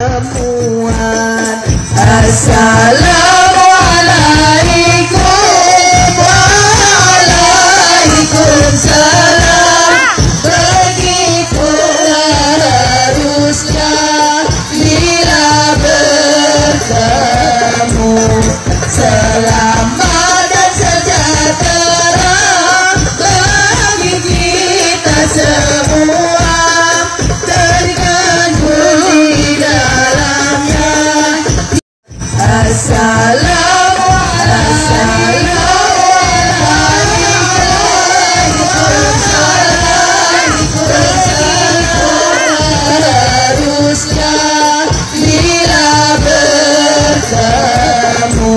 Amuan asal Salam, assalamualaikum. Salam, salam. Teruslah bila bertemu